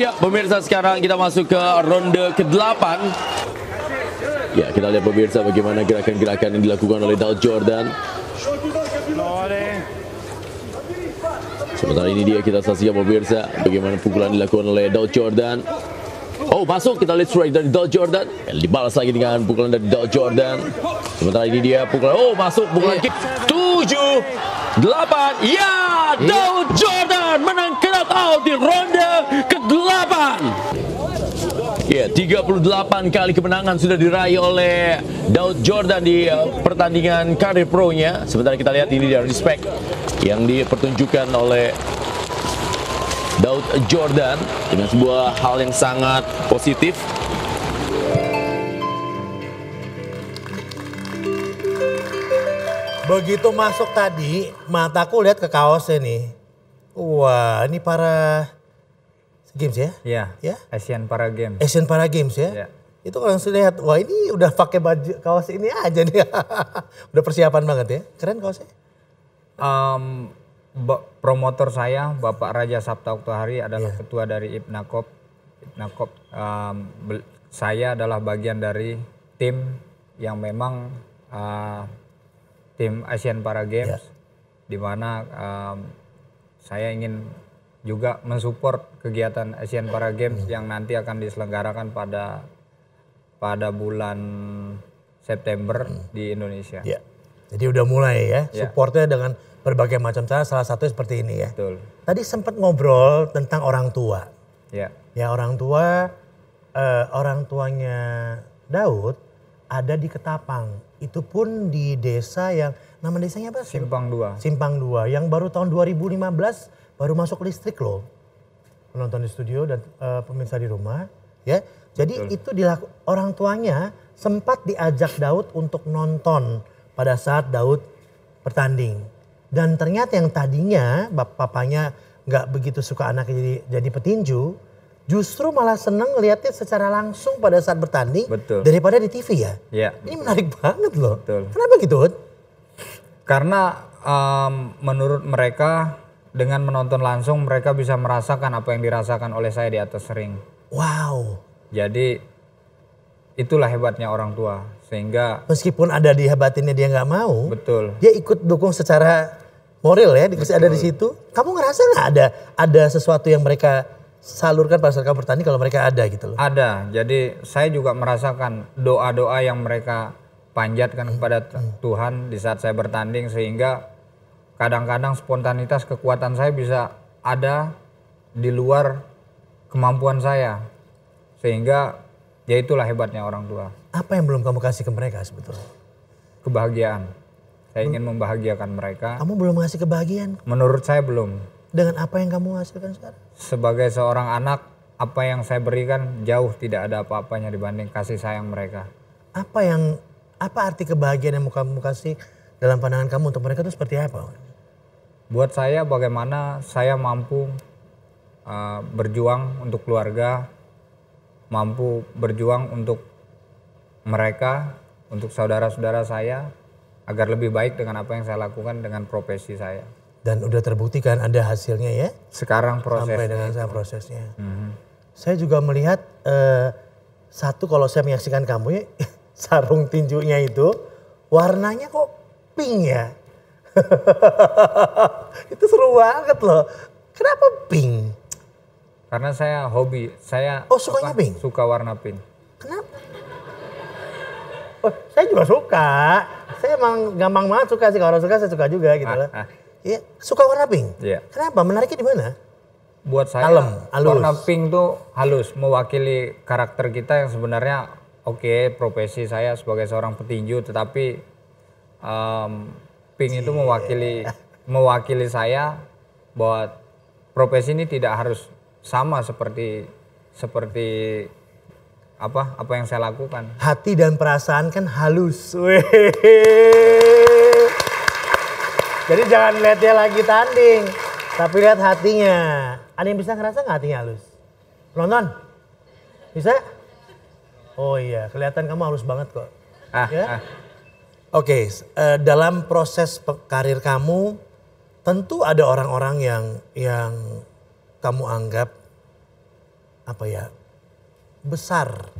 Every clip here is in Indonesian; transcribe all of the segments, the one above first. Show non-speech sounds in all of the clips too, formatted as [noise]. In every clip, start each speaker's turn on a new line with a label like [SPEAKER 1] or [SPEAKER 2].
[SPEAKER 1] Ya, pemirsa sekarang kita masuk ke ronde ke-8. Ya, kita lihat pemirsa bagaimana gerakan-gerakan yang dilakukan oleh Dal Jordan. Sementara ini dia kita saksikan pemirsa bagaimana pukulan dilakukan oleh Dal Jordan. Oh masuk kita lihat strike dari Dal Jordan. Dibalas lagi dengan pukulan dari Dal Jordan. Sementara ini dia pukulan. Oh masuk pukulan kick. Tujuh, delapan. Ya, Dal Jordan menang knockout out di ronde ke-8. Ya, 38 kali kemenangan sudah diraih oleh Daud Jordan di uh, pertandingan karir pro-nya. Sementara kita lihat ini dia respect yang dipertunjukkan oleh Daud Jordan dengan sebuah hal yang sangat positif.
[SPEAKER 2] Begitu masuk tadi, mataku lihat ke kaosnya nih. Wah, ini para Games ya?
[SPEAKER 3] Iya.
[SPEAKER 2] Ya?
[SPEAKER 3] Asian Para Games.
[SPEAKER 2] Asian Para Games ya?
[SPEAKER 3] Iya.
[SPEAKER 2] Itu kalau langsung lihat, wah ini udah pakai baju kaos ini aja nih. [laughs] udah persiapan banget ya. Keren kaosnya.
[SPEAKER 3] Um, promotor saya Bapak Raja Sabta Oktohari adalah
[SPEAKER 2] Iya.
[SPEAKER 3] ketua dari Ipnakop. Ipnakop um, saya adalah bagian dari tim yang memang uh, tim Asian Para Games di mana um, saya ingin juga mensupport kegiatan Asian Para Games yang nanti akan diselenggarakan pada pada bulan September di Indonesia.
[SPEAKER 2] Ya. Jadi udah mulai ya,
[SPEAKER 3] Iya.
[SPEAKER 2] supportnya dengan berbagai macam cara, salah satu seperti ini ya.
[SPEAKER 3] Betul.
[SPEAKER 2] Tadi sempat ngobrol tentang orang tua.
[SPEAKER 3] Ya.
[SPEAKER 2] Ya orang tua, eh, orang tuanya Daud ada di Ketapang. Itu pun di desa yang, nama desanya apa?
[SPEAKER 3] Simpang 2.
[SPEAKER 2] Simpang 2 yang baru tahun 2015 baru masuk listrik loh. Penonton di studio dan eh, pemirsa di rumah ya. Jadi itu dilaku, orang tuanya sempat diajak Daud untuk nonton pada saat Daud bertanding. Dan ternyata yang tadinya bap papanya nggak begitu suka anaknya jadi jadi petinju, justru malah seneng lihatnya secara langsung pada saat bertanding
[SPEAKER 3] Betul.
[SPEAKER 2] daripada di TV ya.
[SPEAKER 3] Ya.
[SPEAKER 2] Ini menarik banget loh.
[SPEAKER 3] Betul.
[SPEAKER 2] Kenapa gitu? Ud?
[SPEAKER 3] Karena em, menurut mereka dengan menonton langsung mereka bisa merasakan apa yang dirasakan oleh saya di atas ring.
[SPEAKER 2] Wow.
[SPEAKER 3] Jadi itulah hebatnya orang tua sehingga
[SPEAKER 2] meskipun ada dihebatinnya dia nggak mau,
[SPEAKER 3] betul
[SPEAKER 2] dia ikut dukung secara moral ya, dikasih ada di situ. Kamu ngerasa nggak ada ada sesuatu yang mereka salurkan pada saat kamu bertanding kalau mereka ada gitu loh?
[SPEAKER 3] ada. Jadi saya juga merasakan doa-doa yang mereka panjatkan kepada t- Tuhan di saat saya bertanding sehingga kadang-kadang spontanitas kekuatan saya bisa ada di luar kemampuan saya. Sehingga ya itulah hebatnya orang tua.
[SPEAKER 2] Apa yang belum kamu kasih ke mereka sebetulnya?
[SPEAKER 3] Kebahagiaan. Saya ingin membahagiakan mereka.
[SPEAKER 2] Kamu belum ngasih kebahagiaan
[SPEAKER 3] Menurut saya belum.
[SPEAKER 2] dengan apa yang kamu hasilkan sekarang?
[SPEAKER 3] Sebagai seorang anak, apa yang saya berikan jauh tidak ada apa-apanya dibanding kasih sayang mereka.
[SPEAKER 2] Apa yang apa arti kebahagiaan yang kamu kasih dalam pandangan kamu untuk mereka itu seperti apa?
[SPEAKER 3] Buat saya bagaimana saya mampu uh, berjuang untuk keluarga, mampu berjuang untuk mereka, untuk saudara-saudara saya agar lebih baik dengan apa yang saya lakukan dengan profesi saya.
[SPEAKER 2] Dan udah terbuktikan ada hasilnya ya?
[SPEAKER 3] Sekarang proses
[SPEAKER 2] sampai dengan saya prosesnya.
[SPEAKER 3] Mhm.
[SPEAKER 2] Saya juga melihat eh, satu kalau saya menyaksikan kamu ya [laughs] sarung tinjunya itu warnanya kok pink ya. [laughs] itu seru banget loh. Kenapa pink?
[SPEAKER 3] karena saya hobi, saya
[SPEAKER 2] Oh, sukanya pink?
[SPEAKER 3] suka warna pink.
[SPEAKER 2] Kenapa? Oh, saya juga suka. Saya emang gampang banget suka sih. Kalau orang suka saya suka juga gitu loh.
[SPEAKER 3] ah.
[SPEAKER 2] Iya, suka warna pink.
[SPEAKER 3] Iya.
[SPEAKER 2] Kenapa? Menariknya di mana?
[SPEAKER 3] buat saya
[SPEAKER 2] Kalem, halus.
[SPEAKER 3] warna pink tuh halus mewakili karakter kita yang sebenarnya oke profesi saya sebagai seorang petinju tetapi em, pink itu mewakili mewakili saya bahwa profesi ini tidak harus sama seperti seperti apa apa yang saya lakukan
[SPEAKER 2] hati dan perasaan kan halus. Jadi jangan lihat dia lagi tanding, tapi lihat hatinya. Ada yang bisa ngerasa nggak hatinya halus? Nonton? Bisa? Oh iya, kelihatan kamu halus banget kok.
[SPEAKER 3] ah,
[SPEAKER 2] Ya?
[SPEAKER 3] ah.
[SPEAKER 2] Oke, s- eh, dalam proses karir kamu, tentu ada orang-orang yang yang kamu anggap apa ya besar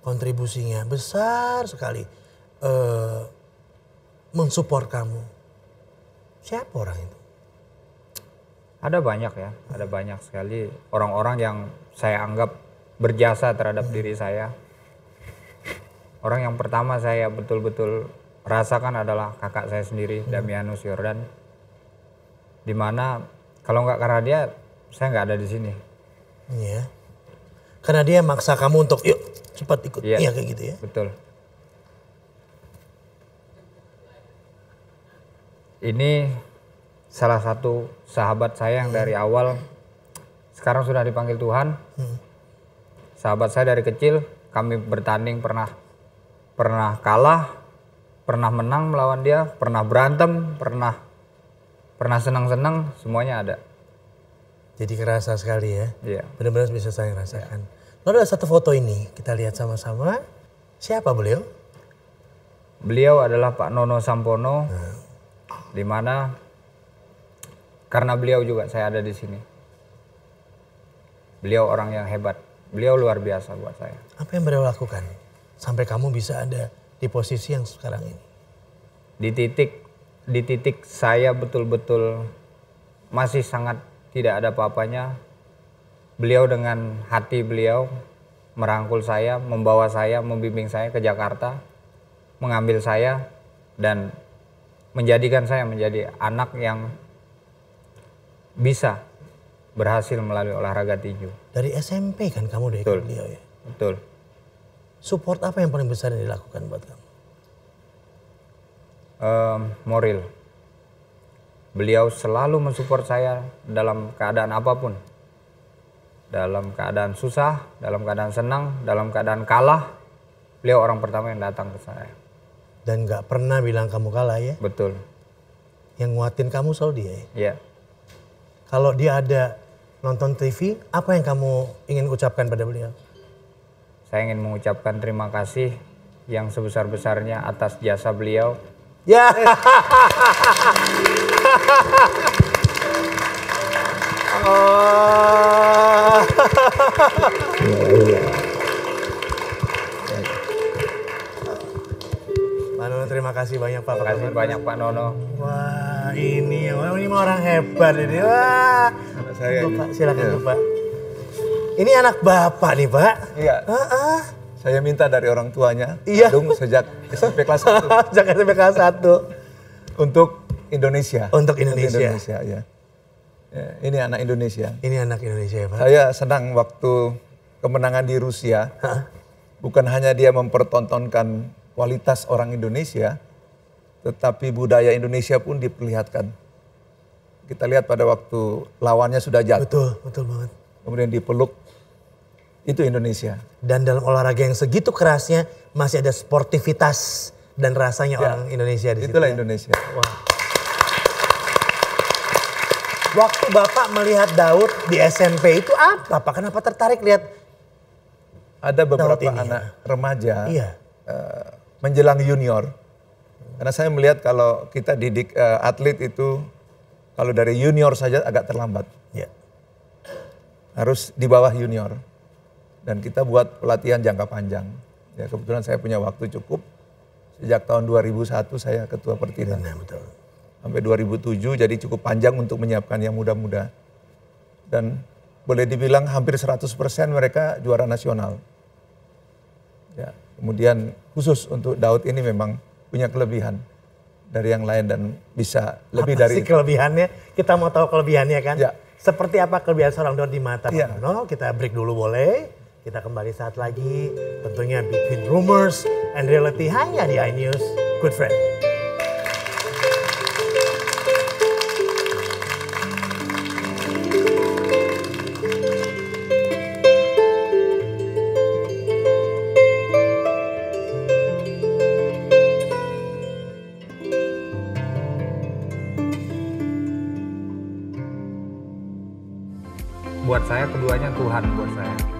[SPEAKER 2] kontribusinya besar sekali eh, mensupport kamu. Siapa orang itu?
[SPEAKER 3] Ada banyak ya, ada banyak sekali orang-orang yang saya anggap berjasa terhadap diri saya. Orang yang pertama saya betul-betul rasakan adalah kakak saya sendiri, Damianus Yordan. Di mana kalau nggak karena dia, saya nggak ada di sini.
[SPEAKER 2] Iya. Karena dia maksa kamu untuk yuk cepat ikut.
[SPEAKER 3] Iya.
[SPEAKER 2] Iya kayak gitu ya.
[SPEAKER 3] Betul. Ini salah satu sahabat saya yang dari awal sekarang sudah dipanggil Tuhan. Sahabat saya dari kecil kami bertanding pernah pernah kalah, pernah menang melawan dia, pernah berantem, pernah pernah senang-senang, semuanya ada.
[SPEAKER 2] Jadi kerasa sekali ya.
[SPEAKER 3] Iya.
[SPEAKER 2] Benar-benar bisa saya rasakan. Lalu ada satu foto ini kita lihat sama-sama. Siapa beliau?
[SPEAKER 3] Beliau adalah Pak Nono Sampono, di mana karena beliau juga saya ada di sini. Beliau orang yang hebat, beliau luar biasa buat saya.
[SPEAKER 2] Apa yang beliau lakukan sampai kamu bisa ada di posisi yang sekarang ini?
[SPEAKER 3] Di titik di titik saya betul-betul masih sangat tidak ada apa-apanya. Beliau dengan hati beliau merangkul saya, membawa saya, membimbing saya ke Jakarta, mengambil saya dan menjadikan saya menjadi anak yang bisa berhasil melalui olahraga tinju.
[SPEAKER 2] Dari SMP kan kamu
[SPEAKER 3] Betul.
[SPEAKER 2] beliau ya.
[SPEAKER 3] Betul.
[SPEAKER 2] Support apa yang paling besar yang dilakukan buat kamu?
[SPEAKER 3] Em, moral. Beliau selalu mensupport saya dalam keadaan apa pun. Dalam keadaan susah, dalam keadaan senang, dalam keadaan kalah, beliau orang pertama yang datang ke saya.
[SPEAKER 2] Dan nggak pernah bilang kamu kalah ya.
[SPEAKER 3] Betul.
[SPEAKER 2] Yang nguatin kamu selalu dia ya.
[SPEAKER 3] Ya.
[SPEAKER 2] Kalau dia ada nonton TV, apa yang kamu ingin ucapkan pada beliau?
[SPEAKER 3] Saya ingin mengucapkan terima kasih yang sebesar-besarnya atas jasa beliau.
[SPEAKER 2] Ya. oh. Pak Nono terima kasih banyak Pak.
[SPEAKER 3] Terima kasih banyak Pak Nono.
[SPEAKER 2] Wah ini, wah, ini mah orang hebat ini. Wah.
[SPEAKER 4] saya.
[SPEAKER 2] Pak, silakan tuh, Pak. Ini anak bapak nih Pak.
[SPEAKER 4] Iya.
[SPEAKER 2] Ah, ah.
[SPEAKER 4] Saya minta dari orang tuanya,
[SPEAKER 2] Iya.
[SPEAKER 4] kandung sejak SMP kelas 1
[SPEAKER 2] Jangan sampai kelas satu.
[SPEAKER 4] untuk Indonesia.
[SPEAKER 2] Untuk Indonesia.
[SPEAKER 4] Indonesia, ya. Ya, Ini anak Indonesia.
[SPEAKER 2] Ini anak Indonesia ya Pak.
[SPEAKER 4] Saya senang waktu kemenangan di Rusia, bukan hanya dia mempertontonkan kualitas orang Indonesia, tetapi budaya Indonesia pun diperlihatkan. Kita lihat pada waktu lawannya sudah jatuh,
[SPEAKER 2] Betul, betul banget.
[SPEAKER 4] kemudian dipeluk, itu Indonesia.
[SPEAKER 2] Dan dalam olahraga yang segitu kerasnya masih ada sportivitas dan rasanya orang Indonesia di situ.
[SPEAKER 4] Itulah
[SPEAKER 2] ya.
[SPEAKER 4] Indonesia.
[SPEAKER 2] Wah. Waktu Bapak melihat Daud di SMP itu apa Pak? Kenapa tertarik lihat?
[SPEAKER 4] Ada beberapa
[SPEAKER 2] ini,
[SPEAKER 4] anak remaja
[SPEAKER 2] Iya.
[SPEAKER 4] eh, menjelang junior. Karena saya melihat kalau kita didik eh, atlet itu kalau dari junior saja agak terlambat.
[SPEAKER 2] Ya.
[SPEAKER 4] Harus di bawah junior. Dan kita buat pelatihan jangka panjang. Ya kebetulan saya punya waktu cukup. Sejak tahun 2001 saya ketua Pertinan.
[SPEAKER 2] Nah, betul.
[SPEAKER 4] Sampai 2007 jadi cukup panjang untuk menyiapkan yang muda-muda. Dan boleh dibilang hampir 100% mereka juara nasional. Ya, kemudian khusus untuk Daud ini memang punya kelebihan dari yang lain dan bisa lebih
[SPEAKER 2] apa
[SPEAKER 4] dari
[SPEAKER 2] sih kelebihannya? Kita mau tahu kelebihannya kan?
[SPEAKER 4] Ya.
[SPEAKER 2] Seperti apa kelebihan seorang Daud di mata
[SPEAKER 4] Ya.
[SPEAKER 2] Pak Nono? Kita break dulu boleh? Kita kembali saat lagi tentunya Between Rumors and Reality hanya di iNews Good Friend.
[SPEAKER 3] Buat saya keduanya Tuhan buat saya.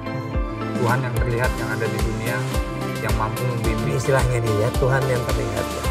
[SPEAKER 3] Tuhan yang terlihat yang ada di dunia yang mampu membimbing
[SPEAKER 2] istilahnya dia, Tuhan yang terlihat.